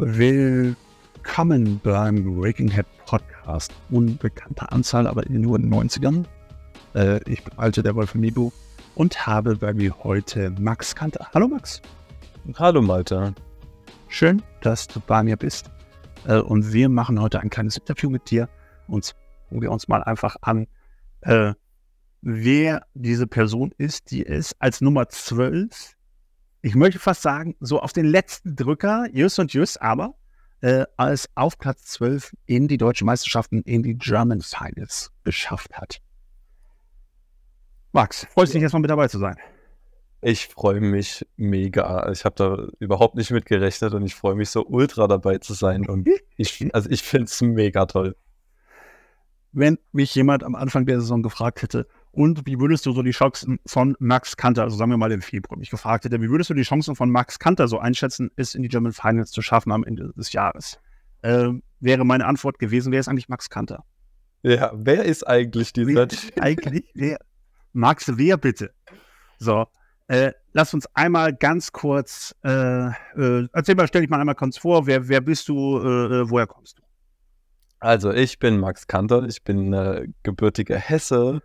Willkommen beim Breaking Head Podcast. Unbekannte Anzahl, aber nur in den 90ern. Äh, ich bin Alte der Wolf Mibu und habe bei mir heute Max Kanter. Hallo Max. Hallo Malte. Schön, dass du bei mir bist. Äh, und wir machen heute ein kleines Interview mit dir. Und gucken wir uns mal einfach an, äh, wer diese Person ist, die es als Nummer 12, ich möchte fast sagen, so auf den letzten Drücker, Jüss und Jüss, aber äh, als auf Platz 12 in die deutschen Meisterschaften, in die German Finals geschafft hat. Max, freust du dich erstmal mit dabei zu sein? Ich freue mich mega. Ich habe da überhaupt nicht mit gerechnet und ich freue mich so ultra dabei zu sein. Und ich, also ich finde es mega toll. Wenn mich jemand am Anfang der Saison gefragt hätte, und wie würdest du so die Chancen von Max Kanter, also sagen wir mal im Februar, mich gefragt hätte, wie würdest du die Chancen von Max Kanter so einschätzen, es in die German Finals zu schaffen am Ende des Jahres? Äh, wäre meine Antwort gewesen, wer ist eigentlich Max Kanter? Ja, wer ist eigentlich dieser? Wer ist eigentlich wer? Max, wer bitte? So, äh, lass uns einmal ganz kurz, äh, äh, erzähl mal, stell dich mal einmal kurz vor, wer, wer bist du, äh, äh, woher kommst du? Also, ich bin Max Kanter, ich bin äh, gebürtiger Hesse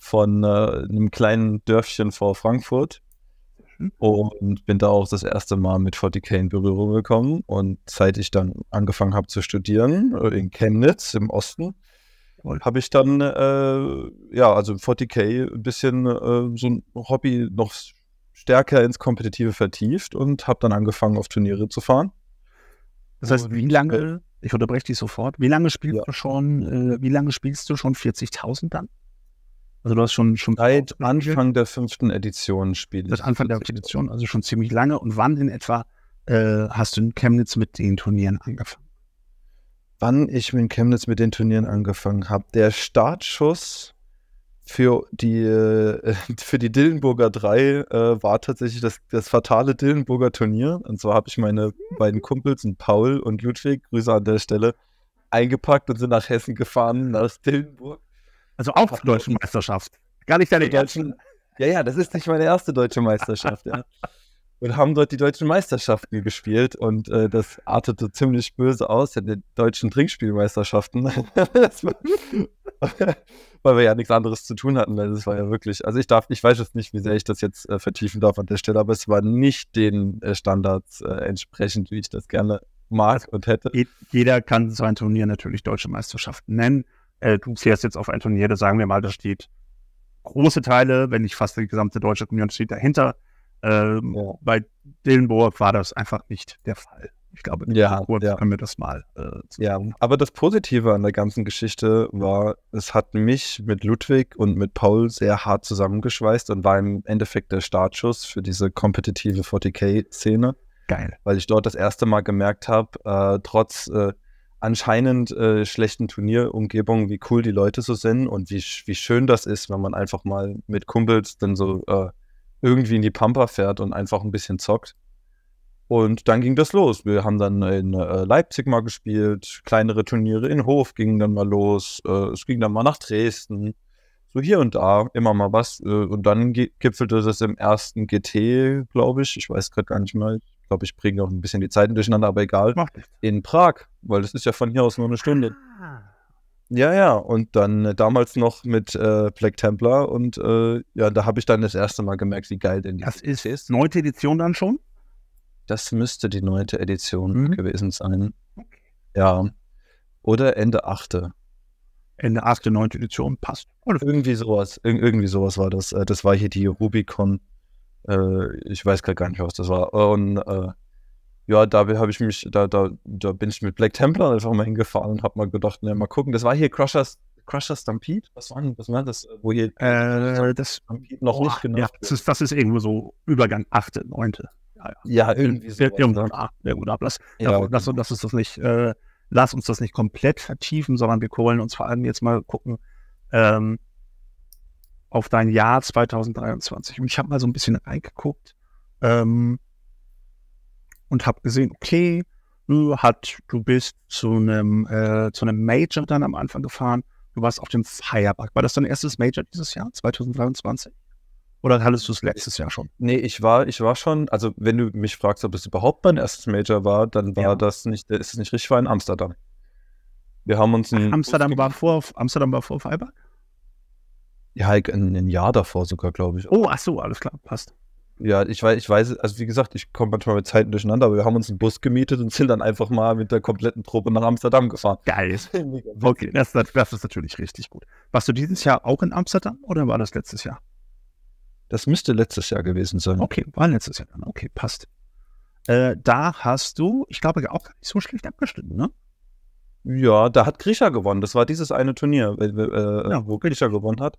von einem kleinen Dörfchen vor Frankfurt und bin da auch das erste Mal mit 40k in Berührung gekommen. Und seit ich dann angefangen habe zu studieren in Chemnitz im Osten, habe ich dann, äh, ja, also 40k ein bisschen äh, so ein Hobby noch stärker ins Kompetitive vertieft und habe dann angefangen, auf Turniere zu fahren. Das heißt, wie lange, ich unterbreche dich sofort, wie lange spielst ja. du schon, äh, wie lange spielst du schon 40.000 dann? Also du hast schon, schon seit Anfang der fünften Edition spiele Seit Anfang der fünften Edition, also schon ziemlich lange. Und wann in etwa äh, hast du in Chemnitz mit den Turnieren angefangen? Wann ich mit Chemnitz mit den Turnieren angefangen habe? Der Startschuss für die, äh, für die Dillenburger 3 äh, war tatsächlich das, das fatale Dillenburger Turnier. Und zwar habe ich meine beiden Kumpels, Paul und Ludwig, Grüße an der Stelle, eingepackt und sind nach Hessen gefahren, nach Dillenburg. Also auch zur deutschen Meisterschaft. Gar nicht deine deutschen. Ja, ja, das ist nicht meine erste deutsche Meisterschaft, ja. Und haben dort die deutschen Meisterschaften gespielt und äh, das artete ziemlich böse aus, ja, die deutschen Trinkspielmeisterschaften. weil wir ja nichts anderes zu tun hatten. Das war ja wirklich, also ich darf, ich weiß jetzt nicht, wie sehr ich das jetzt äh, vertiefen darf an der Stelle, aber es war nicht den äh, Standards äh, entsprechend, wie ich das gerne mag und hätte. Jeder kann so ein Turnier natürlich deutsche Meisterschaften nennen. Äh, du fährst jetzt auf ein Turnier, da sagen wir mal, da steht große Teile, wenn nicht fast die gesamte deutsche Community dahinter. Ähm, ja. Bei Dillenburg war das einfach nicht der Fall. Ich glaube, ja, kurz ja. können wir das mal. Äh, ja, aber das Positive an der ganzen Geschichte war, es hat mich mit Ludwig und mit Paul sehr hart zusammengeschweißt und war im Endeffekt der Startschuss für diese kompetitive 40k-Szene. Geil. Weil ich dort das erste Mal gemerkt habe, äh, trotz äh, anscheinend äh, schlechten Turnierumgebungen, wie cool die Leute so sind und wie, wie schön das ist, wenn man einfach mal mit Kumpels dann so äh, irgendwie in die Pampa fährt und einfach ein bisschen zockt. Und dann ging das los. Wir haben dann in äh, Leipzig mal gespielt, kleinere Turniere in Hof gingen dann mal los, äh, es ging dann mal nach Dresden, so hier und da immer mal was. Äh, und dann gipfelte das im ersten GT, glaube ich. Ich weiß gerade gar nicht mal. Glaube, ich bringe noch ein bisschen die Zeiten durcheinander, aber egal. In Prag, weil das ist ja von hier aus nur eine Stunde. Ah. Ja, ja, und dann äh, damals noch mit äh, Black Templar und äh, ja, da habe ich dann das erste Mal gemerkt, wie geil denn die Das ist, ist neunte Edition dann schon? Das müsste die neunte Edition mhm. gewesen sein. Okay. Ja. Oder Ende achte. Ende achte, neunte Edition passt. Oder? Irgendwie sowas. Ir irgendwie sowas war das. Äh, das war hier die Rubicon. Äh, ich weiß gerade gar nicht, was das war. Und äh, ja, da habe ich mich, da, da, da bin ich mit Black Templar einfach mal hingefahren und habe mal gedacht, ne, mal gucken. Das war hier Crushers, Crusher Stampede? Was war, was war das? Wo hier äh, das Stampede noch oh, nicht genau. Ja, das ist, das ist irgendwo so Übergang 8., 9. Ja, ja. ja irgendwie so. Ja, ja, gut, aber lass, ja, ja, lass, lass uns das nicht, äh, lass uns das nicht komplett vertiefen, sondern wir wollen uns vor allem jetzt mal gucken, ähm, auf dein Jahr 2023. Und ich habe mal so ein bisschen reingeguckt ähm, und habe gesehen, okay, du, hat, du bist zu einem, äh, zu einem Major dann am Anfang gefahren. Du warst auf dem Firebug. War das dein erstes Major dieses Jahr, 2023? Oder hattest du es letztes Jahr schon? Nee, ich war, ich war schon, also wenn du mich fragst, ob es überhaupt mein erstes Major war, dann war Ja. das nicht, ist es nicht richtig, war in Amsterdam. Wir haben uns ein Amsterdam war vor, Amsterdam war vor Freiburg? Ja, ein, ein Jahr davor sogar, glaube ich. Oh, ach so, alles klar, passt. Ja, ich weiß, ich weiß, also wie gesagt, ich komme manchmal mit Zeiten durcheinander, aber wir haben uns einen Bus gemietet und sind dann einfach mal mit der kompletten Truppe nach Amsterdam gefahren. Geil. Okay, das, das, ist natürlich richtig gut. Warst du dieses Jahr auch in Amsterdam oder war das letztes Jahr? Das müsste letztes Jahr gewesen sein. Okay, war letztes Jahr dann. Okay, passt. Äh, da hast du, ich glaube, auch gar nicht so schlecht abgestimmt, ne? Ja, da hat Grisha gewonnen. Das war dieses eine Turnier, äh, Ja. wo Grisha gewonnen hat.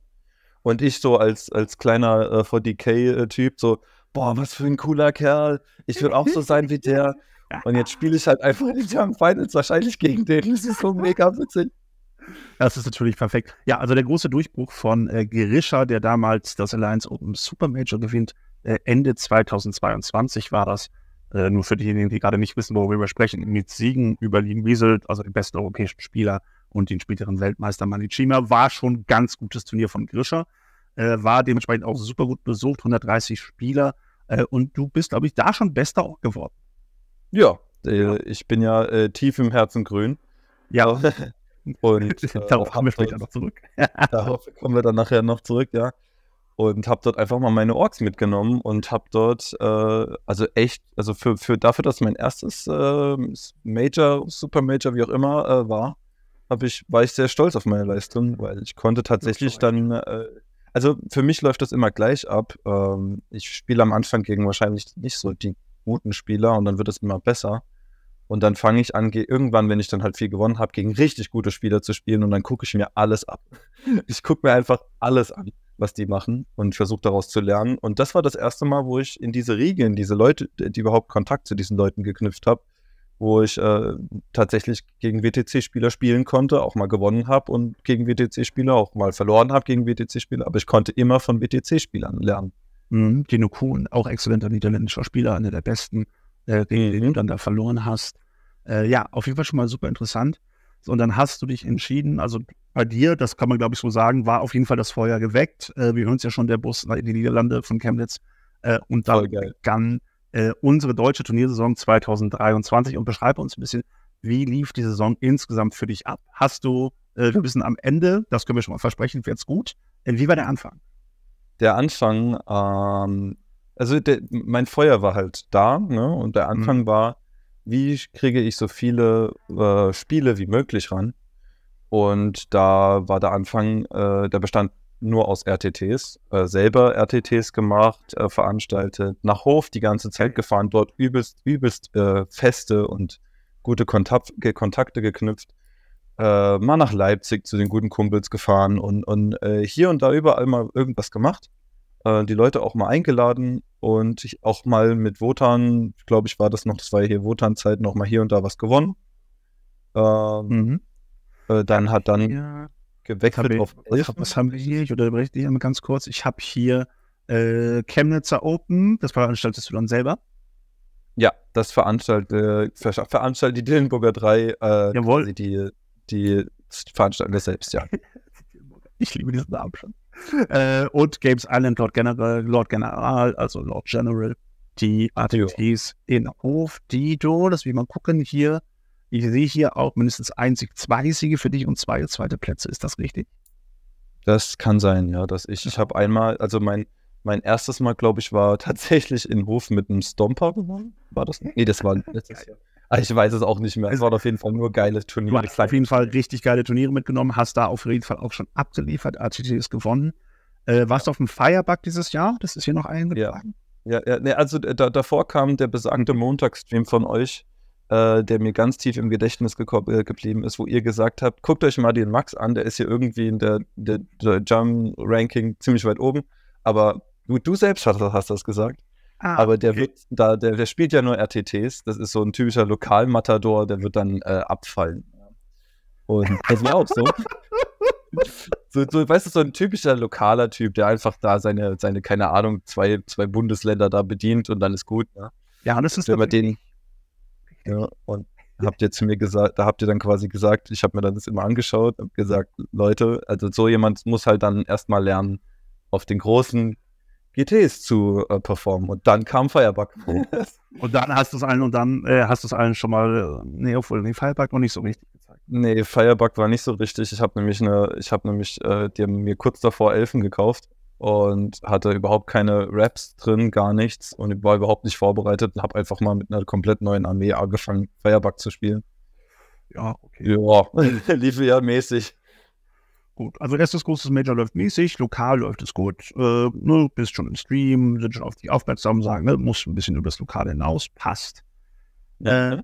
Und ich so als, als kleiner äh, 4DK-Typ so, boah, was für ein cooler Kerl. Ich will auch so sein wie der. Und jetzt spiele ich halt einfach in den Young Finals wahrscheinlich gegen den. Das ist so mega witzig. Das ist natürlich perfekt. Ja, also der große Durchbruch von äh, Gerisha, der damals das Alliance Open Super Major gewinnt, äh, Ende 2022 war das. Äh, nur für diejenigen, die gerade nicht wissen, worüber wir sprechen, mit Siegen über Lien Wiesel, also den besten europäischen Spieler und den späteren Weltmeister Manichima, war schon ein ganz gutes Turnier von Grisha. Äh, war dementsprechend auch super gut besucht, 130 Spieler. Äh, und du bist, glaube ich, da schon bester auch geworden. Ja, äh, ich bin ja äh, tief im Herzen grün. Ja, Und äh, darauf kommen wir später dort- noch zurück. Darauf kommen wir dann nachher noch zurück, ja. Und habe dort einfach mal meine Orks mitgenommen und habe dort, äh, also echt, also für, für dafür, dass mein erstes äh, Major, Super Major, wie auch immer, äh, war, hab ich, war ich sehr stolz auf meine Leistung, weil ich konnte tatsächlich dann, äh, also für mich läuft das immer gleich ab. Ähm, ich spiele am Anfang gegen wahrscheinlich nicht so die guten Spieler und dann wird es immer besser. Und dann fange ich an, ge- irgendwann, wenn ich dann halt viel gewonnen habe, gegen richtig gute Spieler zu spielen und dann gucke ich mir alles ab. Ich gucke mir einfach alles an, was die machen und versuche daraus zu lernen. Und das war das erste Mal, wo ich in diese Riege, in diese Leute, die überhaupt Kontakt zu diesen Leuten geknüpft habe, wo ich äh, tatsächlich gegen WTC-Spieler spielen konnte, auch mal gewonnen habe und gegen WTC-Spieler auch mal verloren habe gegen WTC-Spieler. Aber ich konnte immer von WTC-Spielern lernen. Mhm. Dino Kuhn, auch exzellenter niederländischer Spieler, einer der besten, äh, gegen den du dann da verloren hast. Äh, ja, auf jeden Fall schon mal super interessant. So, und dann hast du dich entschieden, also bei dir, das kann man glaube ich so sagen, war auf jeden Fall das Feuer geweckt. Äh, wir hören es ja schon, der Bus in die Niederlande von Chemnitz. Äh, und dann begann äh, unsere deutsche Turniersaison 2023 und beschreibe uns ein bisschen, wie lief die Saison insgesamt für dich ab? Hast du, äh, wir wissen am Ende, das können wir schon mal versprechen, wird's gut. Äh, wie war der Anfang? der Anfang, ähm, also der, mein Feuer war halt da, ne? Und der Anfang war, wie kriege ich so viele äh, Spiele wie möglich ran? Und da war der Anfang, äh, der bestand nur aus RTTs, äh, selber RTTs gemacht, äh, veranstaltet, nach Hof die ganze Zeit gefahren, dort übelst, übelst äh, feste und gute Kontakt, Kontakte geknüpft äh, mal nach Leipzig zu den guten Kumpels gefahren und, und äh, hier und da überall mal irgendwas gemacht. Äh, die Leute auch mal eingeladen und ich auch mal mit Wotan, glaube ich, war das noch, das war hier Wotan-Zeit, noch mal hier und da was gewonnen. Ähm, Mhm. dann hat dann Ja. Gewechselt auf ich, was haben wir hier? Ich unterbreche dich einmal ganz kurz. Ich habe hier äh, Chemnitzer Open, das veranstaltest du dann selber. Ja, das veranstaltet, ver veranstaltet die Dillenburger 3, äh, Jawohl. die, die veranstalten das selbst, ja. Ich liebe diesen Namen schon. Äh, und Games Island Lord General, Lord General, also Lord General, die ATTs in Hof, Dido, das will mal gucken hier. Ich sehe hier auch mindestens ein Sieg, zwei Siege für dich und zwei zweite Plätze. Ist das richtig? Das kann sein, ja, dass ich, ich habe einmal, also mein, mein erstes Mal, glaube ich, war tatsächlich in Hof mit einem Stomper gewonnen. War das? Nee, das war letztes Jahr. Ah, Ich weiß es auch nicht mehr. Es waren auf jeden Fall nur geile Du Turniere. hast auf jeden Fall richtig geile Turniere mitgenommen, hast da auf jeden Fall auch schon abgeliefert. ATT ist gewonnen. Äh, warst du auf dem Firebug dieses Jahr? Das ist hier noch eingetragen. Ja, ja nee, also da, davor kam der besagte Montagsstream von euch, äh, der mir ganz tief im Gedächtnis geko- äh, geblieben ist, wo ihr gesagt habt, guckt euch mal den Max an, der ist hier irgendwie in der, der, der Jump-Ranking ziemlich weit oben, aber du, du selbst hast, hast das gesagt. Ah, Aber der okay. wird da, der, der spielt ja nur RTTs. Das ist so ein typischer Lokalmatador, der wird dann äh, abfallen. Und das war auch so. so, so. Weißt du, so ein typischer lokaler Typ, der einfach da seine, seine, keine Ahnung, zwei, zwei Bundesländer da bedient und dann ist gut. Ja. Ja, das ist Wenn man den. Ja, und habt ihr zu mir gesagt, da habt ihr dann quasi gesagt, ich habe mir dann das immer angeschaut und gesagt, Leute, also so jemand muss halt dann erstmal lernen, auf den großen GTs zu äh, performen. Und dann kam Firebug. und dann hast du es allen und dann äh, hast du es allen schon mal, äh, nee, obwohl, nee, Firebug noch nicht so richtig gezeigt. Nee, Firebug war nicht so richtig. Ich habe nämlich eine, ich habe nämlich äh, die haben mir kurz davor Elfen gekauft und hatte überhaupt keine Raps drin, gar nichts und war überhaupt nicht vorbereitet und habe einfach mal mit einer komplett neuen Armee angefangen, Firebug zu spielen. Ja, okay. Ja, lief ja mäßig. Gut, also erstes großes Major läuft mäßig, lokal läuft es gut. Äh, ne, bist schon im Stream, sind schon auf dich aufmerksam, sagen, ne, muss ein bisschen über das Lokale hinaus, passt. Ja. Äh,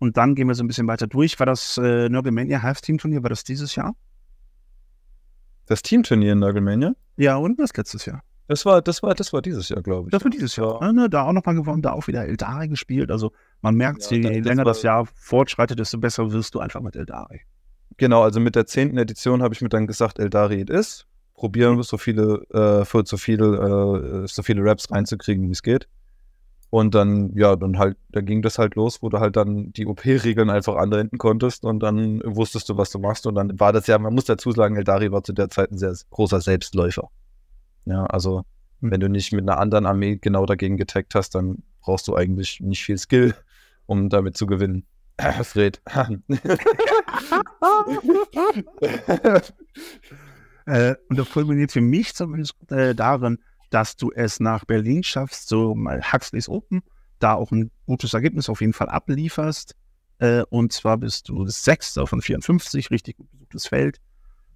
und dann gehen wir so ein bisschen weiter durch. War das äh, Nurglemania Half-Team-Turnier, war das dieses Jahr? Das Teamturnier in Nurglemania? Ja, und das letztes Jahr. Das war, das war, das war dieses Jahr, glaube ich. Das war dieses Jahr. Ja. Ne, da auch nochmal gewonnen, da auch wieder Eldari gespielt. Also man merkt, ja, je länger das, das Jahr fortschreitet, desto besser wirst du einfach mit Eldari. Genau, also mit der zehnten Edition habe ich mir dann gesagt, Eldari it is. Probieren wir so viele, äh, für so viele, äh, so viele Raps reinzukriegen, wie es geht. Und dann, ja, dann halt, da ging das halt los, wo du halt dann die OP-Regeln einfach anwenden konntest und dann wusstest du, was du machst. Und dann war das ja, man muss dazu sagen, Eldari war zu der Zeit ein sehr großer Selbstläufer. Ja, also mhm. wenn du nicht mit einer anderen Armee genau dagegen getaggt hast, dann brauchst du eigentlich nicht viel Skill, um damit zu gewinnen. Fred. äh, und das kulminiert für mich zumindest äh, darin, dass du es nach Berlin schaffst, so mal Huxley's Open, da auch ein gutes Ergebnis auf jeden Fall ablieferst. Äh, und zwar bist du Sechster von 54, richtig gut besuchtes Feld.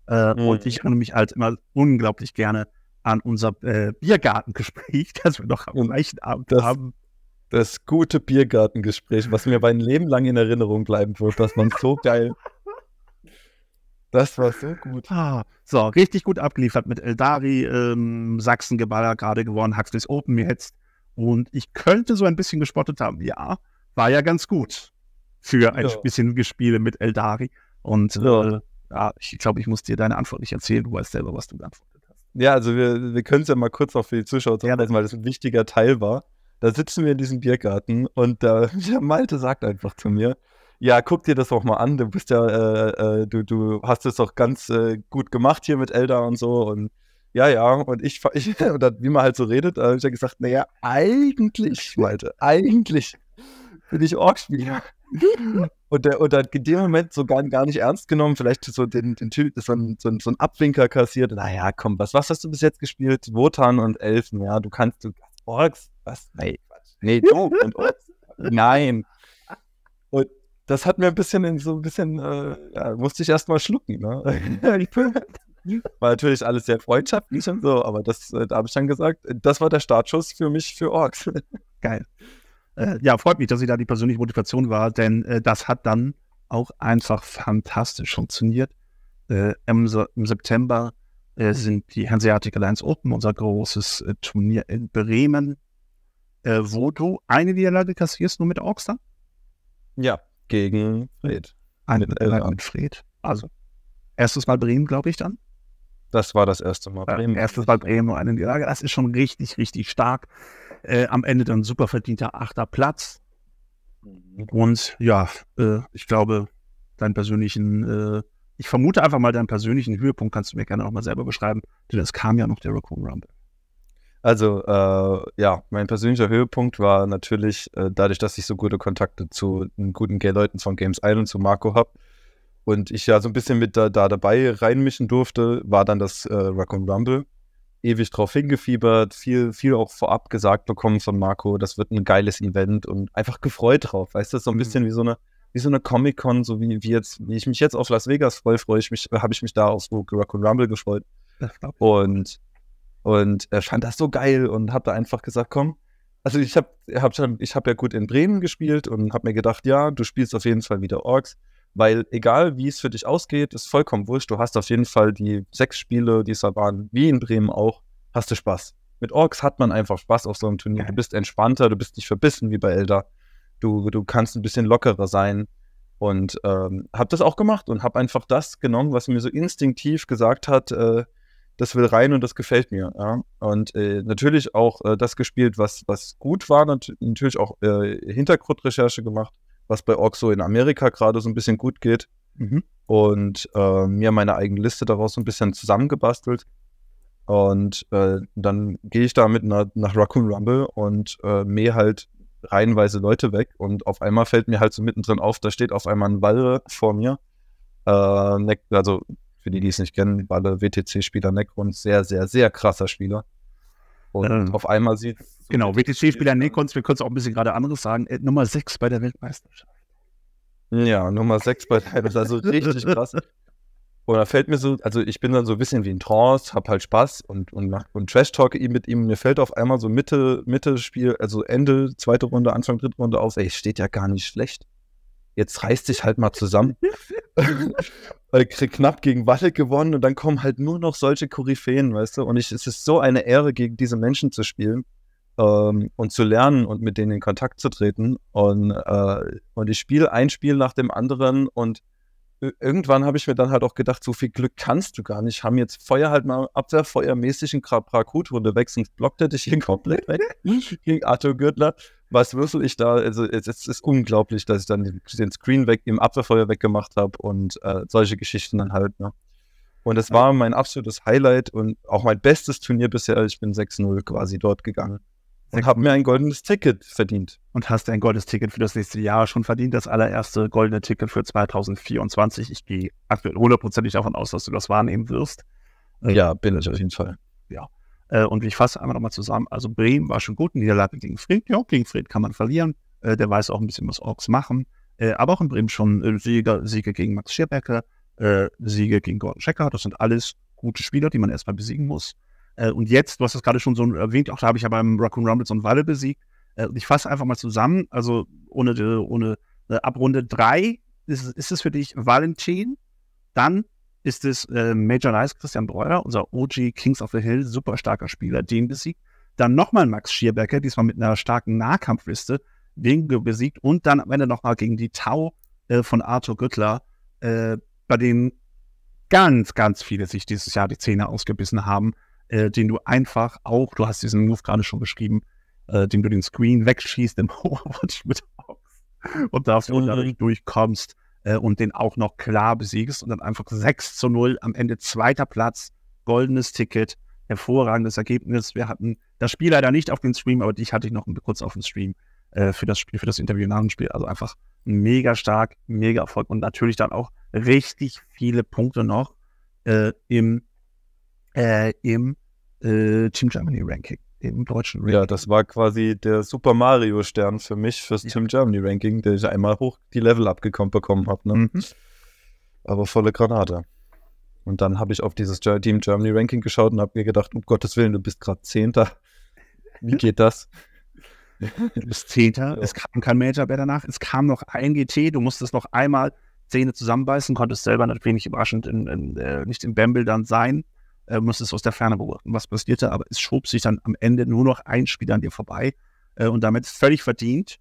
Äh, mhm. Und ich erinnere mich halt immer unglaublich gerne an unser äh, Biergartengespräch, das wir noch am gleichen Abend das, haben. Das gute Biergartengespräch, was mir mein Leben lang in Erinnerung bleiben wird, das war so geil. Das war so gut. Ah, so, richtig gut abgeliefert mit Eldari, ähm, Sachsen-Geballer gerade gewonnen, Huxley's Open jetzt. Und ich könnte so ein bisschen gespottet haben, ja, war ja ganz gut für ein ja. bisschen Gespiele mit Eldari. Und ja, äh, ja ich glaube, ich muss dir deine Antwort nicht erzählen, du weißt selber, was du geantwortet hast. Ja, also wir, wir können es ja mal kurz auch für die Zuschauer zusammenfassen, weil das ein wichtiger Teil war. Da sitzen wir in diesem Biergarten und der Malte sagt einfach zu mir, ja, guck dir das doch mal an. Du bist ja, äh, äh, du, du hast es doch ganz äh, gut gemacht hier mit Elda und so. Und ja, ja. Und ich, ich und dann, wie man halt so redet, habe ich ja gesagt, naja, eigentlich, Malte, eigentlich bin ich Orkspieler. Und der, und dann in dem Moment so gar, gar nicht ernst genommen, vielleicht so den, den Typ, so ein, so, ein, so ein Abwinker kassiert. Naja, komm, was, was hast du bis jetzt gespielt? Wotan und Elfen, ja, du kannst, du, Orks, was? Nee, Nee, du und Orks. Nein. Das hat mir ein bisschen in so ein bisschen, äh, ja, musste ich erstmal schlucken. Ne? war natürlich alles sehr freundschaftlich und so, aber das, äh, da habe ich dann gesagt, das war der Startschuss für mich für Orks. Geil. Äh, ja, freut mich, dass sie da die persönliche Motivation war, denn äh, das hat dann auch einfach fantastisch funktioniert. Äh, im, im, September äh, sind die Hanseatic Alliance Open, unser großes Turnier in Bremen, wo du eine Niederlage kassierst, nur mit Orks dann? Ja, gegen Fred. Eine äh, mit Fred. Also, erstes Mal Bremen, glaube ich dann. Das war das erste Mal Bremen. Äh, erstes Mal Bremen, nur eine Niederlage. Das ist schon richtig, richtig stark. Äh, am Ende dann super verdienter achter Platz. Mhm. Und ja, äh, ich glaube, deinen persönlichen, äh, ich vermute einfach mal deinen persönlichen Höhepunkt kannst du mir gerne auch mal selber beschreiben, denn es kam ja noch der Raccoon Rumble. Also, äh, ja, mein persönlicher Höhepunkt war natürlich äh, dadurch, dass ich so gute Kontakte zu guten Gay-Leuten von Games Island, zu Marco habe und ich ja so ein bisschen mit da, da dabei reinmischen durfte, war dann das äh, Raccoon Rumble. Ewig drauf hingefiebert, viel, viel auch vorab gesagt bekommen von Marco, das wird ein geiles Event und einfach gefreut drauf. Weißt du, so ein mhm. bisschen wie so eine, wie so eine Comic-Con, so wie, wie jetzt, wie ich mich jetzt auf Las Vegas freue, freue ich mich, habe ich mich da auf so Raccoon Rumble gefreut. Und und äh, fand das so geil und habe da einfach gesagt, komm. Also ich habe hab schon, ich habe ja gut in Bremen gespielt und habe mir gedacht, ja, du spielst auf jeden Fall wieder Orks, weil egal wie es für dich ausgeht, ist vollkommen wurscht. Du hast auf jeden Fall die sechs Spiele, die es da waren, wie in Bremen auch, hast du Spaß. Mit Orks hat man einfach Spaß auf so einem Turnier. Du bist entspannter, du bist nicht verbissen wie bei Elder. Du, du kannst ein bisschen lockerer sein. Und ähm, habe das auch gemacht und habe einfach das genommen, was mir so instinktiv gesagt hat, äh, das will rein und das gefällt mir. Ja? Und äh, natürlich auch äh, das gespielt, was, was gut war, nat natürlich auch äh, Hintergrundrecherche gemacht, was bei Ork so in Amerika gerade so ein bisschen gut geht. Mhm. Und äh, mir meine eigene Liste daraus so ein bisschen zusammengebastelt. Und äh, dann gehe ich da mit nach, nach Raccoon Rumble und äh, mähe halt reihenweise Leute weg. Und auf einmal fällt mir halt so mittendrin auf, da steht auf einmal ein Walle vor mir. Äh, also für die, die es nicht kennen, Walle, WTC-Spieler, Necron, sehr, sehr, sehr krasser Spieler. Und ähm, auf einmal sieht. So genau, WTC-Spieler Necrons, wir können es auch ein bisschen gerade anderes sagen, äh, Nummer 6 bei der Weltmeisterschaft. Ja, Nummer 6 bei der, ist also richtig krass. Und da fällt mir so, also ich bin dann so ein bisschen wie ein Trance, hab halt Spaß und, und, und Trash-Talk mit ihm. Mir fällt auf einmal so Mitte, Mitte Spiel, also Ende, zweite Runde, Anfang, dritte Runde auf, ey, steht ja gar nicht schlecht. Jetzt reißt dich halt mal zusammen. Weil knapp gegen Walle gewonnen und dann kommen halt nur noch solche Koryphäen, weißt du? Und ich, es ist so eine Ehre, gegen diese Menschen zu spielen ähm, und zu lernen und mit denen in Kontakt zu treten. Und, äh, und ich spiele ein Spiel nach dem anderen und irgendwann habe ich mir dann halt auch gedacht, so viel Glück kannst du gar nicht. Haben jetzt Feuer halt mal abwehrfeuermäßig in Prakut-Runde weg, sonst blockt er dich hier komplett weg gegen Arthur Gürtler. Was würfel ich da? Also es, es, ist unglaublich, dass ich dann den Screen weg im Abwehrfeuer weggemacht habe und äh, solche Geschichten dann halt. Ne? Und es war mein absolutes Highlight und auch mein bestes Turnier bisher. Ich bin 6-0 quasi dort gegangen und habe mir ein goldenes Ticket verdient. Und hast ein goldenes Ticket für das nächste Jahr schon verdient, das allererste goldene Ticket für 2024. Ich gehe aktuell hundertprozentig davon aus, dass du das wahrnehmen wirst. Äh, ja, bin ich auf jeden Fall. Ja. Äh, und ich fasse einmal nochmal zusammen. Also Bremen war schon gut, Niederlage gegen Fried. Ja, gegen Fried kann man verlieren. Äh, der weiß auch ein bisschen, was Orks machen. Aber auch in Bremen schon Siege, Siege gegen Max Schierbecker, Siege gegen Gordon Schecker. Das sind alles gute Spieler, die man erstmal besiegen muss. Äh, und jetzt, du hast das gerade schon so erwähnt, auch da habe ich ja beim Raccoon Rumble so einen Walle besiegt. Äh, ich fasse einfach mal zusammen, also ohne, ohne äh, ab Runde 3 ist, ist es für dich Valentin, dann ist es äh, Major Nice Christian Breuer, unser OG Kings of the Hill, super starker Spieler, den besiegt. Dann nochmal Max Schierbecker, diesmal mit einer starken Nahkampfliste, den besiegt. Und dann am Ende nochmal gegen die Tau äh, von Arthur Güttler, äh, bei denen ganz, ganz viele sich dieses Jahr die Zähne ausgebissen haben äh, den du einfach auch, du hast diesen Move gerade schon beschrieben, äh, den du den Screen wegschießt im Overwatch mit Hawks und dafür mhm. dadurch durchkommst äh, und den auch noch klar besiegst und dann einfach 6 zu 0 am Ende zweiter Platz, goldenes Ticket, hervorragendes Ergebnis. Wir hatten das Spiel leider nicht auf dem Stream, aber dich hatte ich noch kurz auf dem Stream äh, für das Spiel, für das Interview nach dem Spiel. Also einfach mega stark, mega Erfolg und natürlich dann auch richtig viele Punkte noch äh, im, äh, im äh, Team Germany Ranking, im deutschen Ranking. Ja, das war quasi der Super Mario Stern für mich fürs ja. Team Germany Ranking, der ich einmal hoch die Level abgekommen bekommen habe. Ne? Mhm. Aber volle Granate. Und dann habe ich auf dieses Team Germany Ranking geschaut und habe mir gedacht, um Gottes Willen, du bist gerade Zehnter. Wie geht das? Du bist Zehnter, ja. es kam kein Major mehr danach, es kam noch ein GT, du musstest noch einmal Zähne zusammenbeißen, konntest selber natürlich überraschend in, in, äh, nicht im Bamble dann sein äh, musstest aus der Ferne beobachten, was passierte, aber es schob sich dann am Ende nur noch ein Spiel an dir vorbei äh, und damit völlig verdient,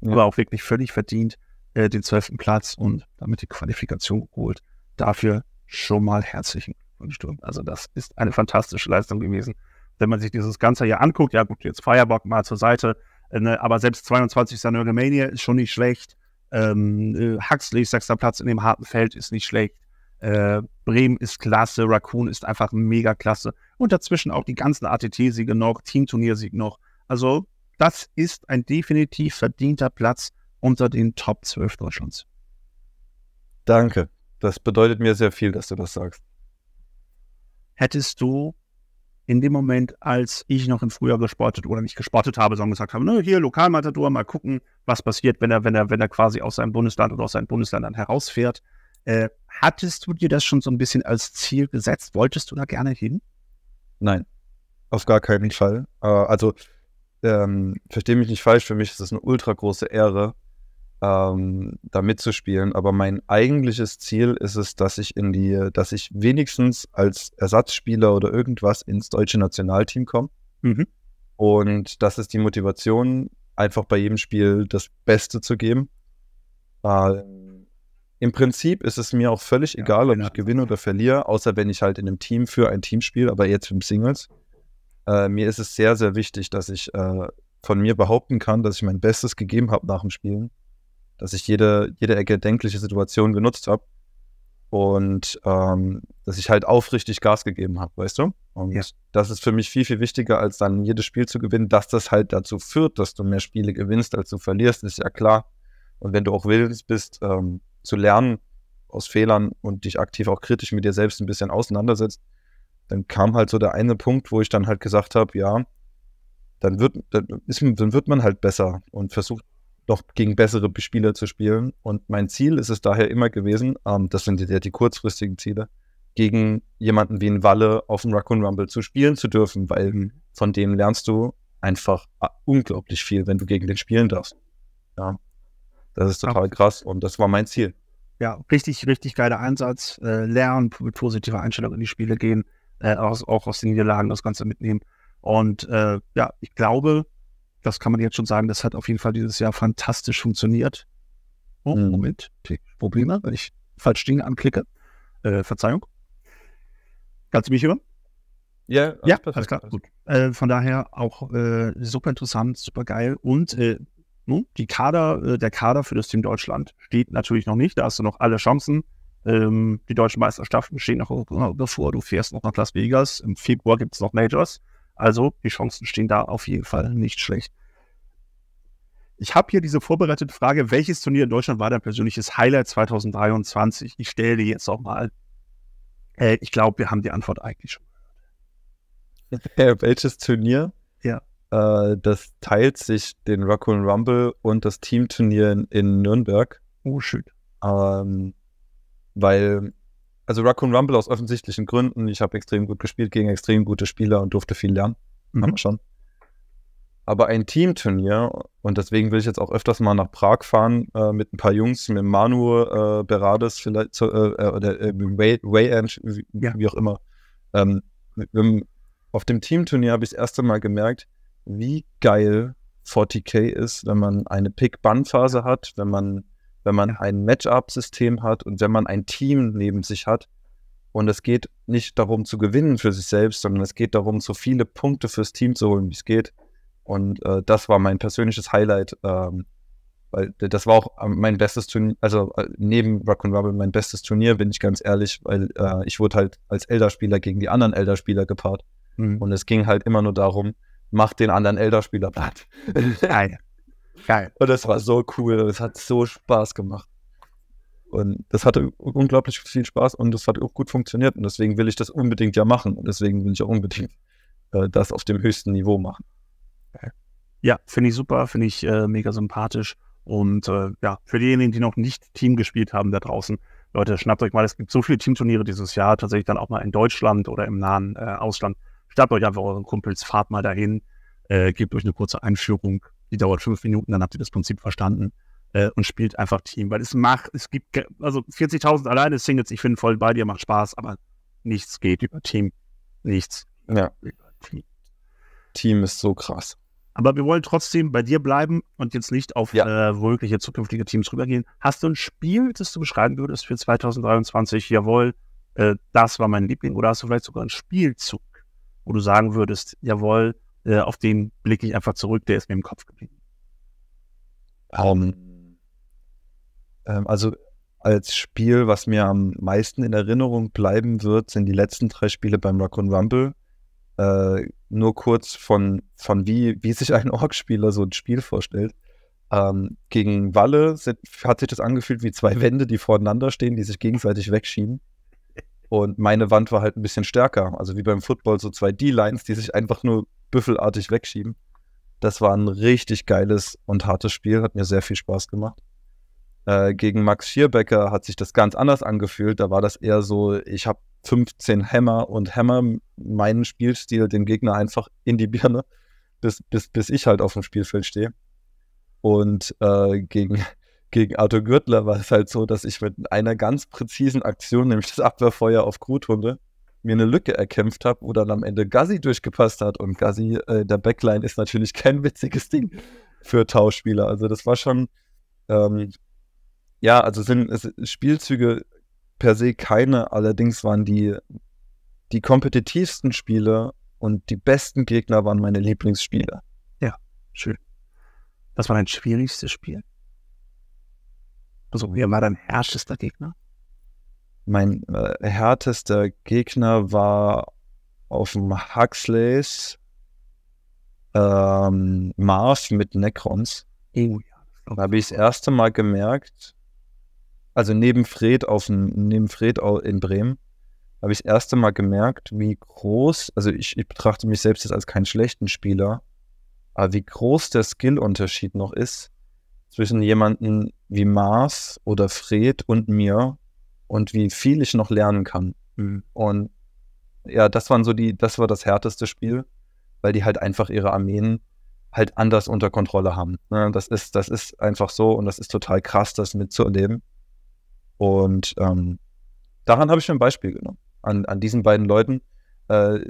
ja. aber auch wirklich völlig verdient, äh, den zwölften Platz und damit die Qualifikation geholt. Dafür schon mal herzlichen Glückwunsch. Also das ist eine fantastische Leistung gewesen. Wenn man sich dieses ganze Jahr anguckt, ja gut, jetzt Firebock mal zur Seite, äh, ne, aber selbst 22. Nurglemania ist schon nicht schlecht. Ähm, äh, Huxley, sechster Platz in dem harten Feld, ist nicht schlecht. Äh, Bremen ist klasse, Raccoon ist einfach mega klasse. Und dazwischen auch die ganzen ATT-Siege noch, Teamturniersieg noch. Also, das ist ein definitiv verdienter Platz unter den Top 12 Deutschlands. Danke. Das bedeutet mir sehr viel, dass du das sagst. Hättest du in dem Moment, als ich noch im Frühjahr gesportet oder nicht gesportet habe, sondern gesagt habe, ne, hier Lokalmatador, mal gucken, was passiert, wenn er, wenn er, wenn er quasi aus seinem Bundesland oder aus seinen Bundesländern herausfährt. Äh, hattest du dir das schon so ein bisschen als Ziel gesetzt? Wolltest du da gerne hin? Nein, auf gar keinen Fall. Äh, also, ähm, verstehe mich nicht falsch, für mich ist es eine ultra große Ehre, ähm, da mitzuspielen. Aber mein eigentliches Ziel ist es, dass ich in die, dass ich wenigstens als Ersatzspieler oder irgendwas ins deutsche Nationalteam komme. Mhm. Und das ist die Motivation, einfach bei jedem Spiel das Beste zu geben. Äh, im Prinzip ist es mir auch völlig ja, egal, ob ich gewinne oder verliere, außer wenn ich halt in einem Team für ein Team spiele, aber jetzt im Singles. Äh, mir ist es sehr, sehr wichtig, dass ich äh, von mir behaupten kann, dass ich mein Bestes gegeben habe nach dem Spielen, dass ich jede, jede erdenkliche Situation genutzt habe. und ähm, dass ich halt aufrichtig Gas gegeben habe, weißt du? Und Ja. das ist für mich viel, viel wichtiger, als dann jedes Spiel zu gewinnen. Dass das halt dazu führt, dass du mehr Spiele gewinnst, als du verlierst, ist ja klar. Und wenn du auch willens bist, ähm, zu lernen aus Fehlern und dich aktiv auch kritisch mit dir selbst ein bisschen auseinandersetzt, dann kam halt so der eine Punkt, wo ich dann halt gesagt habe, ja, dann wird, dann, ist, dann wird man halt besser und versucht noch gegen bessere Spieler zu spielen. Und mein Ziel ist es daher immer gewesen, ähm, das sind ja die kurzfristigen Ziele, gegen jemanden wie ein Walle auf dem Raccoon Rumble zu spielen zu dürfen, weil Mhm. von dem lernst du einfach äh, unglaublich viel, wenn du gegen den spielen darfst. Ja, das ist total krass und das war mein Ziel. Ja, richtig, richtig geiler Einsatz. Äh, lernen, mit positiver Einstellung in die Spiele gehen, äh, aus, auch aus den Niederlagen das Ganze mitnehmen. Und äh, ja, ich glaube, das kann man jetzt schon sagen, das hat auf jeden Fall dieses Jahr fantastisch funktioniert. Oh, Mhm. Moment, Probleme, wenn ich falsch Dinge anklicke. Äh, Verzeihung. Kannst du mich hören? Ja, Ja, alles klar, gut. Äh, von daher auch äh, super interessant, super geil. Und äh, die Kader, äh, der Kader für das Team Deutschland steht natürlich noch nicht. Da hast du noch alle Chancen. Ähm, die deutschen Meisterschaften stehen noch äh, bevor. Du fährst noch nach Las Vegas. Im Februar gibt es noch Majors. Also die Chancen stehen da auf jeden Fall nicht schlecht. Ich habe hier diese vorbereitete Frage, welches Turnier in Deutschland war dein persönliches Highlight 2023? Ich stelle dir jetzt auch mal. Äh, ich glaube, wir haben die Antwort eigentlich schon. Welches Turnier? Äh, das teilt sich den Raccoon Rumble und das Teamturnier in, in Nürnberg. Oh, schön. Ähm, weil, also Raccoon Rumble aus offensichtlichen Gründen, ich habe extrem gut gespielt gegen extrem gute Spieler und durfte viel lernen. Mhm. Haben wir schon. Aber ein Teamturnier, und deswegen will ich jetzt auch öfters mal nach Prag fahren, äh, mit ein paar Jungs, mit Manu äh, Berades vielleicht, zu, äh, oder äh, mit Way, Way wie, Ja. wie auch immer. Ähm, auf dem Teamturnier habe ich das erste Mal gemerkt, wie geil 40k ist, wenn man eine Pick-Ban-Phase hat, wenn man, wenn man ein Matchup-System hat und wenn man ein Team neben sich hat. Und es geht nicht darum zu gewinnen für sich selbst, sondern es geht darum, so viele Punkte fürs Team zu holen, wie es geht. Und äh, das war mein persönliches Highlight, ähm, weil das war auch ähm, mein bestes Turnier, also äh, neben Raccoon Rumble mein bestes Turnier, bin ich ganz ehrlich, weil äh, ich wurde halt als Elderspieler gegen die anderen Elderspieler gepaart. Mhm. Und es ging halt immer nur darum, mach den anderen Elderspieler platt. Geil. Geil. Und das war so cool, es hat so Spaß gemacht. Und das hatte unglaublich viel Spaß und das hat auch gut funktioniert. Und deswegen will ich das unbedingt ja machen. Und deswegen will ich auch unbedingt äh, das auf dem höchsten Niveau machen. Ja, finde ich super, finde ich äh, mega sympathisch. Und äh, ja, für diejenigen, die noch nicht Team gespielt haben da draußen, Leute, schnappt euch mal, es gibt so viele Teamturniere dieses Jahr, tatsächlich dann auch mal in Deutschland oder im nahen äh, Ausland. Schnappt euch einfach euren Kumpels, fahrt mal dahin, äh, gebt euch eine kurze Einführung, die dauert fünf Minuten, dann habt ihr das Prinzip verstanden äh, und spielt einfach Team, weil es macht, es gibt, also 40.000 alleine Singles, ich bin voll bei dir, macht Spaß, aber nichts geht über Team. Nichts Ja, Team. Team ist so krass. Aber wir wollen trotzdem bei dir bleiben und jetzt nicht auf Ja. äh, mögliche zukünftige Teams rübergehen. Hast du ein Spiel, das du beschreiben würdest für 2023? Jawohl, äh, das war mein Liebling. Oder hast du vielleicht sogar einen Spielzug, wo du sagen würdest, jawohl, äh, auf den blicke ich einfach zurück, der ist mir im Kopf geblieben. Ähm, ähm, also als Spiel, was mir am meisten in Erinnerung bleiben wird, sind die letzten drei Spiele beim Raccoon Rumble. Äh, nur kurz von, von wie, wie sich ein Org-Spieler so ein Spiel vorstellt. Ähm, gegen Walle hat sich das angefühlt wie zwei Wände, die voreinander stehen, die sich gegenseitig wegschieben. Und meine Wand war halt ein bisschen stärker. Also wie beim Football so zwei D-Lines, die sich einfach nur büffelartig wegschieben. Das war ein richtig geiles und hartes Spiel, hat mir sehr viel Spaß gemacht. Äh, gegen Max Schierbecker hat sich das ganz anders angefühlt. Da war das eher so, ich habe 15 Hämmer und Hämmer meinen Spielstil den Gegner einfach in die Birne, bis, bis, bis ich halt auf dem Spielfeld stehe. Und äh, gegen, gegen Arthur Gürtler war es halt so, dass ich mit einer ganz präzisen Aktion, nämlich das Abwehrfeuer auf Gruthunde, mir eine Lücke erkämpft habe, wo dann am Ende Gassi durchgepasst hat. Und Gassi, äh, der Backline ist natürlich kein witziges Ding für Tauschspieler. Also das war schon, ähm, ja, also sind Spielzüge per se keine, allerdings waren die, die kompetitivsten Spiele und die besten Gegner waren meine Lieblingsspiele. Schön. Das war dein schwierigstes Spiel? Also, wer war dein herrschester Gegner? mein äh, härtester Gegner war auf dem Huxleys ähm, Mars mit Necrons. Oh Da habe ich das erste Mal gemerkt, also neben Fred auf neben Fred in Bremen, habe ich das erste Mal gemerkt, wie groß, also ich, ich betrachte mich selbst jetzt als keinen schlechten Spieler, aber wie groß der Skillunterschied noch ist zwischen jemanden wie Mars oder Fred und mir und wie viel ich noch lernen kann. Mhm. Und ja, das waren so die, das war das härteste Spiel, weil die halt einfach ihre Armeen halt anders unter Kontrolle haben. Ne? Das ist, das ist einfach so und das ist total krass, das mitzuerleben. Und ähm, daran habe ich mir ein Beispiel genommen. An, an diesen beiden Leuten. Äh,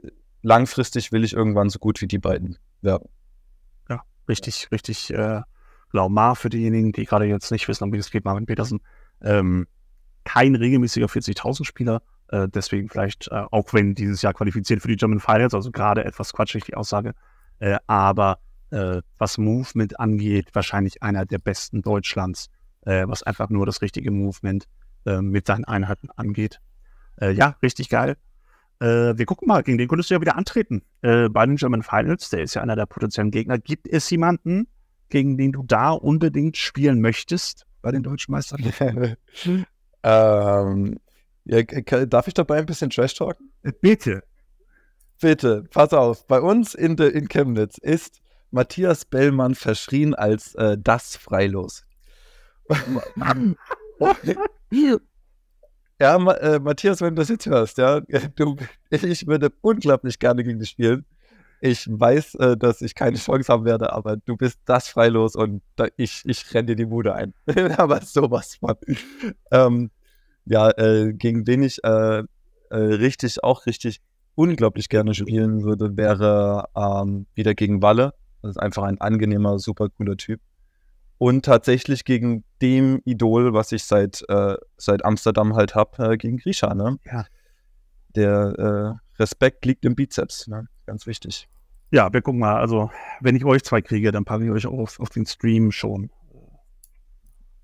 langfristig will ich irgendwann so gut wie die beiden werden. richtig, richtig, äh, genau, Mar für diejenigen, die gerade jetzt nicht wissen, um wie das geht, Marvin Petersen, ähm, kein regelmäßiger 40.000 Spieler, äh, deswegen vielleicht, äh, auch wenn dieses Jahr qualifiziert für die German Finals, also gerade etwas quatschig die Aussage, äh, aber äh, was Movement angeht, wahrscheinlich einer der besten Deutschlands, äh, was einfach nur das richtige Movement äh, mit seinen Einheiten angeht. Ja, richtig geil. Wir gucken mal, gegen den könntest du ja wieder antreten. Bei den German Finals, der ist ja einer der potenziellen Gegner. Gibt es jemanden, gegen den du da unbedingt spielen möchtest bei den deutschen Meistern? ähm, ja, darf ich dabei ein bisschen Trash talken? Äh, Bitte. Bitte, pass auf. Bei uns in, de, in Chemnitz ist Matthias Bellmann verschrien als äh, das Freilos. ja, Ma äh, Matthias, wenn du das jetzt hörst, ja, du, ich würde unglaublich gerne gegen dich spielen. Ich weiß, äh, dass ich keine Chance haben werde, aber du bist das Freilos und da, ich, ich renne dir die Bude ein. aber sowas von. Ähm, ja, äh, gegen wen ich äh, äh, richtig, auch richtig unglaublich gerne spielen würde, wäre ähm, wieder gegen Walle. Das ist einfach ein angenehmer, super cooler Typ. Und tatsächlich gegen dem Idol, was ich seit, äh, seit Amsterdam halt habe, äh, gegen Grisha. Ne? Ja. Der äh, Respekt liegt im Bizeps. Ne? Ganz wichtig. Ja, wir gucken mal. Also, wenn ich euch zwei kriege, dann packe ich euch auch auf, auf den Stream schon.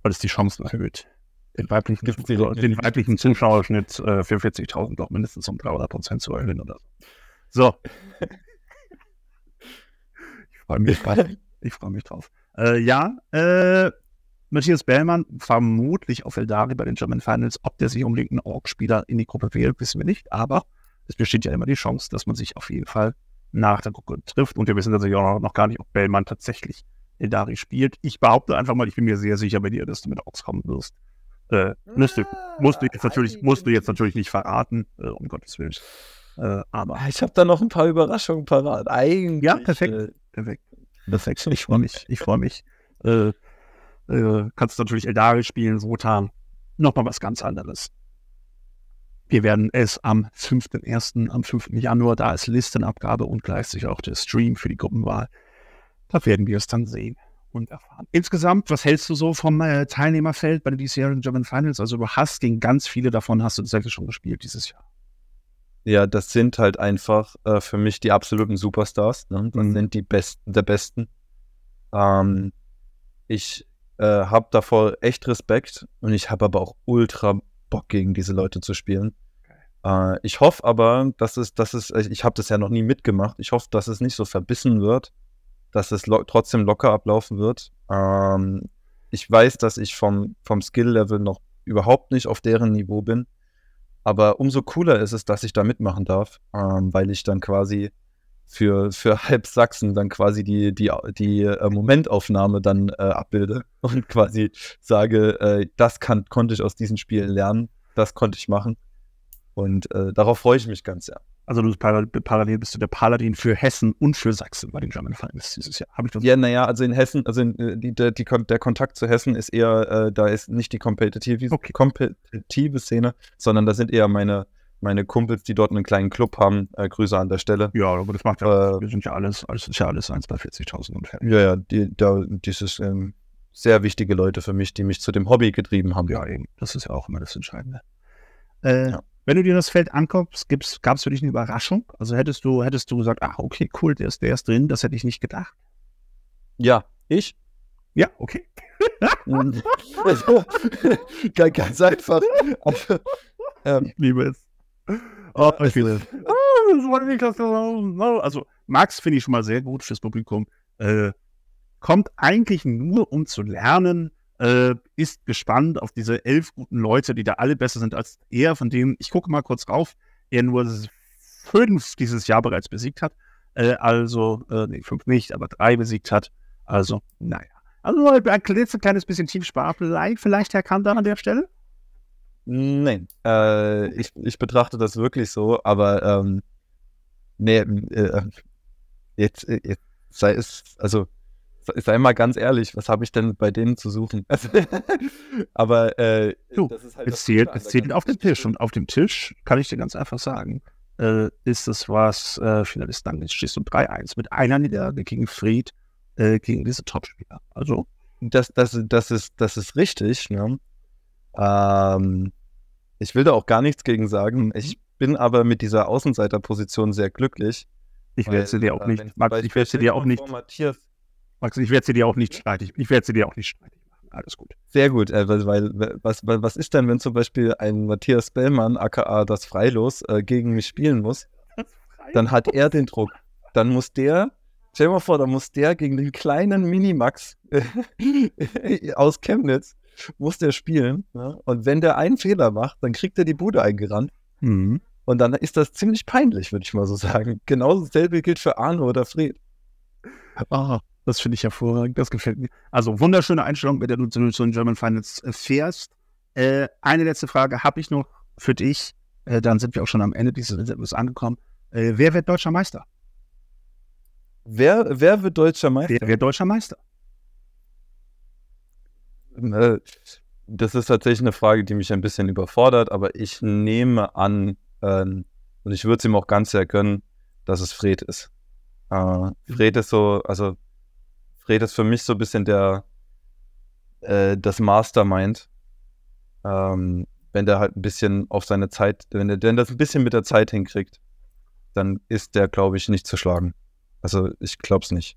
Weil es die Chancen erhöht. Den weiblichen, den weiblichen Zuschauerschnitt äh, für 40.000 doch mindestens um 300 Prozent zu erhöhen oder so. So. ich freue mich, ich freue mich drauf. Äh, ja, äh, Matthias Bellmann vermutlich auf Eldari bei den German Finals. Ob der sich unbedingt einen Org-Spieler in die Gruppe wählt, wissen wir nicht. Aber es besteht ja immer die Chance, dass man sich auf jeden Fall nach der Gruppe trifft. Und wir wissen tatsächlich auch noch, noch gar nicht, ob Bellmann tatsächlich Eldari spielt. Ich behaupte einfach mal, ich bin mir sehr sicher bei dir, dass du mit Orks kommen wirst. Äh, müsste, musst du jetzt natürlich, musst du jetzt natürlich nicht verraten, äh, um Gottes Willen. Äh, aber Ich habe da noch ein paar Überraschungen parat. Eigentlich. Ja, perfekt. äh, Perfekt. Perfekt. Ich freue mich. Ich freue mich. Äh, äh, kannst natürlich Eldari spielen, Sotan. Nochmal was ganz anderes. Wir werden es am 5.1., am 5. Januar, da ist Listenabgabe und gleichzeitig auch der Stream für die Gruppenwahl. Da werden wir es dann sehen und erfahren. Insgesamt, was hältst du so vom äh, Teilnehmerfeld bei den diesjährigen German Finals? Also du hast gegen ganz viele davon hast du tatsächlich schon gespielt dieses Jahr. Ja, das sind halt einfach äh, für mich die absoluten Superstars. Ne? Das Mhm. sind die Besten der Besten. Ähm, ich äh, habe davor echt Respekt und ich habe aber auch ultra Bock gegen diese Leute zu spielen. Äh, ich hoffe aber, dass es, dass es, ich ich habe das ja noch nie mitgemacht. Ich hoffe, dass es nicht so verbissen wird, dass es lo trotzdem locker ablaufen wird. Ähm, ich weiß, dass ich vom, vom Skill-Level noch überhaupt nicht auf deren Niveau bin. Aber umso cooler ist es, dass ich da mitmachen darf, ähm, weil ich dann quasi für, für halb Sachsen dann quasi die, die, die äh, Momentaufnahme dann äh, abbilde und quasi sage, äh, das kann, konnte ich aus diesen Spielen lernen, das konnte ich machen. Und äh, darauf freue ich mich ganz sehr. Also du para parallel bist du der Paladin für Hessen und für Sachsen bei den German Finals dieses Jahr. Habe ich das Ja, naja, also in Hessen, also in, äh, die, der, die, Kon- der Kontakt zu Hessen ist eher, äh, da ist nicht die kompetitive, Okay. kompetitive Szene, sondern da sind eher meine, meine Kumpels, die dort einen kleinen Club haben. Äh, Grüße an der Stelle. Ja, aber das macht ja, Äh, wir sind ja alles, alles ist ja alles eins bei 40.000 und fertig. Ja, ja, die, da, dieses ähm, sehr wichtige Leute für mich, die mich zu dem Hobby getrieben haben. Ja, eben. Das ist ja auch immer das Entscheidende. Äh, Ja. Wenn du dir das Feld anguckst, gab es für dich eine Überraschung? Also hättest du, hättest du gesagt, ach, okay, cool, der ist, der ist drin, das hätte ich nicht gedacht. Ja, ich? Ja, okay. Ganz, ganz einfach. Also, ähm, ich liebe es. Oh, ich liebe es. Also, Max finde ich schon mal sehr gut fürs Publikum. Äh, kommt eigentlich nur, um zu lernen, äh, ist gespannt auf diese elf guten Leute, die da alle besser sind als er, von denen, ich gucke mal kurz rauf, er nur fünf dieses Jahr bereits besiegt hat. Äh, also, äh, nee, fünf nicht, aber drei besiegt hat. Also, naja. Also ein kleines bisschen Tiefsparpelei, vielleicht Herr Kanter an der Stelle? Nein, äh, ich, ich betrachte das wirklich so, aber ähm, nee, äh, jetzt, äh, jetzt sei es, also sei mal ganz ehrlich, was habe ich denn bei denen zu suchen? aber äh, du, das ist halt es zählt, es zählt auf dem Tisch und auf dem Tisch kann ich dir ganz einfach sagen, äh, ist es was äh, Finalisten angeht, stehst du 3-1 mit einer Niederlage gegen Fried, äh, gegen diese Topspieler. Also das, das, das, ist, das ist richtig. Ne? Ähm, ich will da auch gar nichts gegen sagen. Mhm. Ich bin aber mit dieser Außenseiterposition sehr glücklich. Ich werde sie dir auch äh, nicht, Max, ich werde sie dir auch nicht, Max, ich werde sie dir auch nicht streitig, ich werde sie dir auch nicht streitig machen. Alles gut. Sehr gut, äh, weil, weil was, was ist denn, wenn zum Beispiel ein Matthias Bellmann, aka das Freilos, äh, gegen mich spielen muss? Dann hat er den Druck. Dann muss der, stell dir mal vor, dann muss der gegen den kleinen Minimax aus Chemnitz muss der spielen. Ne? Und wenn der einen Fehler macht, dann kriegt er die Bude eingerannt. Mhm. Und dann ist das ziemlich peinlich, würde ich mal so sagen. Genauso dasselbe gilt für Arno oder Fred. Ah, das finde ich hervorragend. Das gefällt mir. Also wunderschöne Einstellung, mit der du zu den German Finals äh, fährst. Äh, eine letzte Frage habe ich noch für dich. Äh, dann sind wir auch schon am Ende dieses Interviews angekommen. Äh, wer wird deutscher Meister? Wer, wer wird deutscher Meister? Wer wird deutscher Meister? Ne, das ist tatsächlich eine Frage, die mich ein bisschen überfordert, aber ich nehme an, ähm, und ich würde es ihm auch ganz sehr gönnen, dass es Fred ist. Äh, Fred ist so, also Fred ist für mich so ein bisschen der, äh, das Mastermind. Ähm, wenn der halt ein bisschen auf seine Zeit, wenn der, wenn das ein bisschen mit der Zeit hinkriegt, dann ist der, glaube ich, nicht zu schlagen. Also ich glaube es nicht.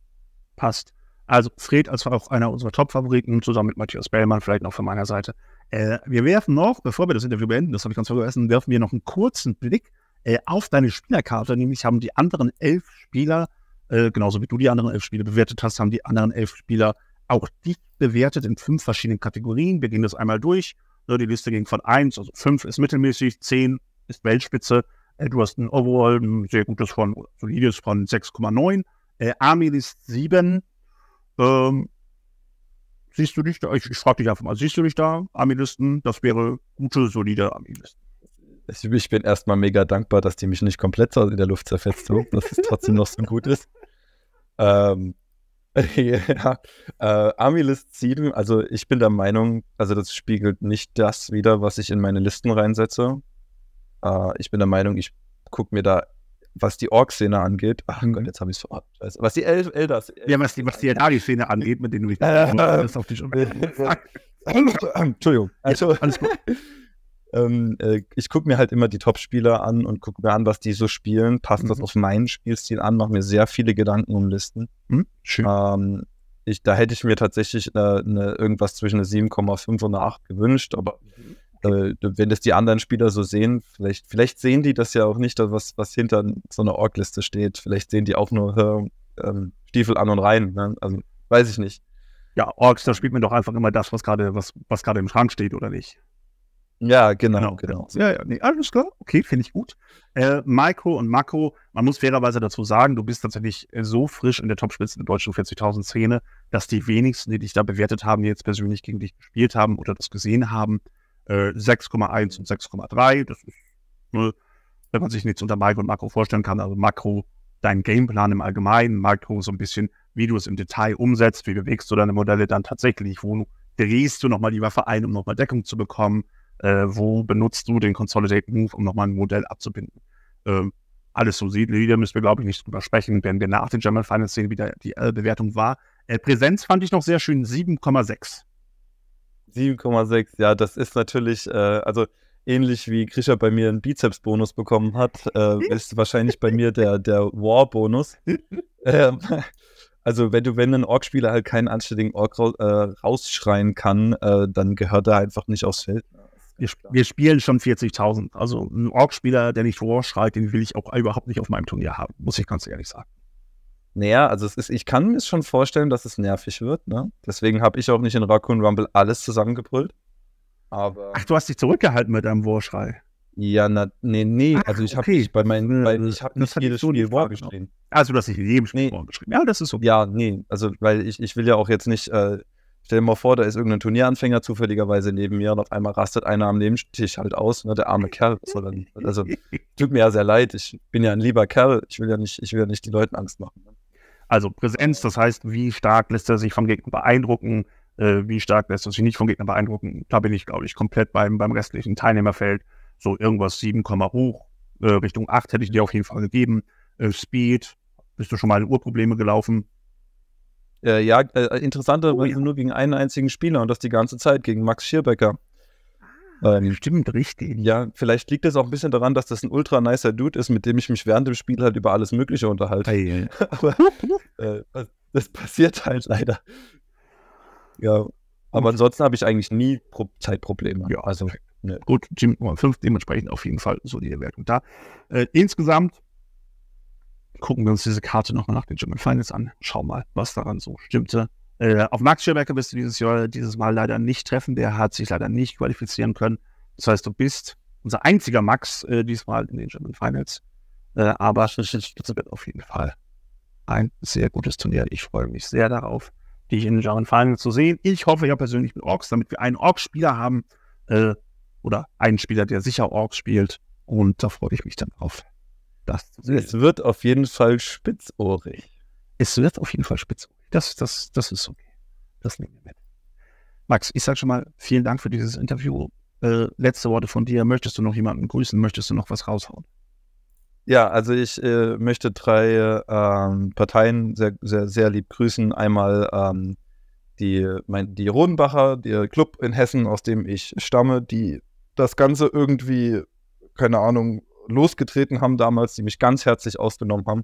Passt. Also Fred als auch einer unserer Top-Favoriten, zusammen mit Matthias Bellmann, vielleicht noch von meiner Seite. Äh, wir werfen noch, bevor wir das Interview beenden, das habe ich ganz vergessen, werfen wir noch einen kurzen Blick äh, auf deine Spielerkarte. Nämlich haben die anderen elf Spieler, äh, genauso wie du die anderen elf Spieler bewertet hast, haben die anderen elf Spieler auch dich bewertet in fünf verschiedenen Kategorien. Wir gehen das einmal durch. So, die Liste ging von 1, also 5 ist mittelmäßig, 10 ist Weltspitze. Äh, du hast ein Overall, ein sehr gutes von, solides von 6,9. Äh, Armin ist 7 ähm, siehst du dich da? Ich, ich frage dich einfach mal, siehst du dich da, Armilisten? Das wäre gute, solide Armilisten. Ich bin erstmal mega dankbar, dass die mich nicht komplett in der Luft zerfetzt haben, dass es trotzdem noch so gut ist. Ähm, ja, äh, Army-List 7, also ich bin der Meinung, also das spiegelt nicht das wieder, was ich in meine Listen reinsetze. Äh, ich bin der Meinung, ich gucke mir da was die Ork-Szene angeht. Ach mhm. Gott, jetzt habe ich es verraten. Was die El Elders. Ja, was die, was die Atari-Szene angeht, mit denen du dich äh, das auf dich Entschuldigung. Also, alles gut. ähm, äh, ich gucke mir halt immer die Top-Spieler an und gucke mir an, was die so spielen. Passt mhm. das auf meinen Spielstil an? Mache mir sehr viele Gedanken um Listen. Mhm. Schön. Ähm, ich, da hätte ich mir tatsächlich eine, eine, irgendwas zwischen eine 7,5 und eine 8 gewünscht, aber mhm äh, wenn das die anderen Spieler so sehen, vielleicht, vielleicht sehen die das ja auch nicht, was, was hinter so einer Org-Liste steht. Vielleicht sehen die auch nur äh, Stiefel an und rein. Ne? Also weiß ich nicht. Ja, Orks, da spielt man doch einfach immer das, was gerade was, was im Schrank steht, oder nicht? Ja, genau, genau. genau. Ja, ja, nee, alles klar. Okay, finde ich gut. Äh, Micro und Makro, man muss fairerweise dazu sagen, du bist tatsächlich so frisch in der Topspitze der deutschen 40.000 Szene, dass die wenigsten, die dich da bewertet haben, die jetzt persönlich gegen dich gespielt haben oder das gesehen haben, 6,1 äh, und 6,3. Das ist, ne, wenn man sich nichts unter Micro und Makro vorstellen kann. Also Makro, dein Gameplan im Allgemeinen, Makro so ein bisschen, wie du es im Detail umsetzt, wie bewegst du deine Modelle dann tatsächlich, wo drehst du nochmal die Waffe ein, um nochmal Deckung zu bekommen, äh, wo benutzt du den Consolidate Move, um nochmal ein Modell abzubinden. Ähm, alles so sieht, da müssen wir, glaube ich, nicht drüber sprechen, wenn wir nach den German Finals sehen, wie da die L-Bewertung war. Äh, Präsenz fand ich noch sehr schön, 7,6. 7,6, ja, das ist natürlich, äh, also ähnlich wie Grisha bei mir einen Bizeps-Bonus bekommen hat, äh, ist wahrscheinlich bei mir der, der War-Bonus. ähm, also wenn du, wenn ein Ork-Spieler halt keinen anständigen Ork ra äh, rausschreien kann, äh, dann gehört er einfach nicht aufs Feld. Wir, wir spielen schon 40.000. Also ein Org-Spieler, der nicht War schreit, den will ich auch überhaupt nicht auf meinem Turnier haben, muss ich ganz ehrlich sagen. Naja, also es ist, ich kann mir schon vorstellen, dass es nervig wird. Ne? Deswegen habe ich auch nicht in Raccoon Rumble alles zusammengebrüllt. Aber Ach, du hast dich zurückgehalten mit deinem Warschrei. Ja, na, nee, nee. Ach, also ich habe okay. nicht bei meinen, weil ich habe nicht jedes so nicht Spiel War wahrgenommen. geschrieben. Also, du hast dich in jedem Spiel Nee. War geschrieben. Ja, das ist okay. Ja, nee, also weil ich, ich will ja auch jetzt nicht, äh, stell dir mal vor, da ist irgendein Turnieranfänger zufälligerweise neben mir und auf einmal rastet einer am Nebentisch halt aus, ne, der arme Kerl. Denn, also tut mir ja sehr leid, ich bin ja ein lieber Kerl, ich will ja nicht, ich will ja nicht die Leuten Angst machen. ne? Also Präsenz, das heißt, wie stark lässt er sich vom Gegner beeindrucken, äh, wie stark lässt er sich nicht vom Gegner beeindrucken. Da bin ich, glaube ich, komplett beim, beim restlichen Teilnehmerfeld. So irgendwas 7, hoch, äh, Richtung 8 hätte ich dir auf jeden Fall gegeben. Äh, Speed, bist du schon mal in Urprobleme gelaufen? Äh, ja, äh, interessanterweise Oh ja. nur gegen einen einzigen Spieler und das die ganze Zeit, gegen Max Schierbecker. Ähm, Stimmt, richtig. ja, vielleicht liegt es auch ein bisschen daran, dass das ein ultra nicer Dude ist, mit dem ich mich während dem Spiel halt über alles Mögliche unterhalte. Ei, Aber äh, das- passiert halt leider. Ja, aber ansonsten habe ich eigentlich nie Pro Zeitprobleme. Ja, also perfekt. Gut, Jim Nummer 5, dementsprechend auf jeden Fall so die Wertung da. Äh, insgesamt gucken wir uns diese Karte nochmal nach den German Finals an. Schau mal, was daran so stimmte. Äh, auf Max Schirbecker wirst du dieses Jahr, dieses Mal leider nicht treffen. Der hat sich leider nicht qualifizieren können. Das heißt, du bist unser einziger Max äh, diesmal in den German Finals. Äh, aber es wird auf jeden Fall ein sehr gutes Turnier. Ich freue mich sehr darauf, dich in den German Finals zu sehen. Ich hoffe ja persönlich mit Orks, damit wir einen Orks-Spieler haben, äh, oder einen Spieler, der sicher Orks spielt. Und da freue ich mich dann drauf. Das zu sehen. es wird auf jeden Fall spitzohrig. Es wird auf jeden Fall spitz. Das, das, das ist okay. Das nehmen wir mit. Max, ich sage schon mal vielen Dank für dieses Interview. Äh, letzte Worte von dir. Möchtest du noch jemanden grüßen? Möchtest du noch was raushauen? Ja, also ich äh, möchte drei ähm, Parteien sehr, sehr, sehr lieb grüßen. Einmal ähm, die, mein, die Rodenbacher, der Club in Hessen, aus dem ich stamme, die das Ganze irgendwie, keine Ahnung, losgetreten haben damals, die mich ganz herzlich ausgenommen haben.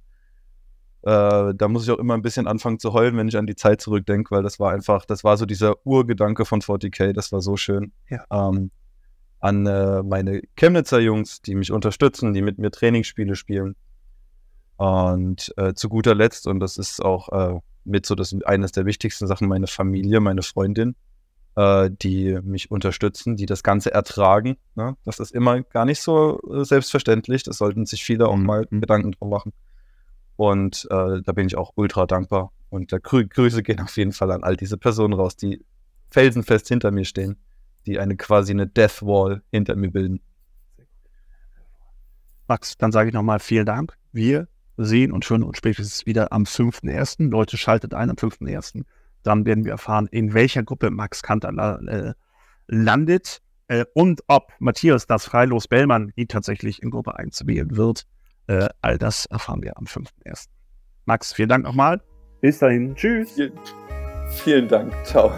Äh, da muss ich auch immer ein bisschen anfangen zu heulen, wenn ich an die Zeit zurückdenke, weil das war einfach, das war so dieser Urgedanke von 40k, das war so schön. Ja. Ähm, an äh, meine Chemnitzer Jungs, die mich unterstützen, die mit mir Trainingsspiele spielen. Und äh, zu guter Letzt, und das ist auch äh, mit so das eines der wichtigsten Sachen, meine Familie, meine Freundin, äh, die mich unterstützen, die das Ganze ertragen. Ne? Das ist immer gar nicht so selbstverständlich. Das sollten sich viele auch mal Gedanken drum machen. Und äh, da bin ich auch ultra dankbar. Und da Grü Grüße gehen auf jeden Fall an all diese Personen raus, die felsenfest hinter mir stehen, die eine quasi eine Death Wall hinter mir bilden. Max, dann sage ich nochmal vielen Dank. Wir sehen und hören uns spätestens wieder am 5.1. Leute, schaltet ein am 5.1. Dann werden wir erfahren, in welcher Gruppe Max Kanter äh, landet äh, und ob Matthias das Freilos Bellmann ihn tatsächlich in Gruppe 1 wählen wird. Äh, all das erfahren wir am 5.1. Max, vielen Dank nochmal. Bis dahin. Tschüss. Vielen Dank. Ciao.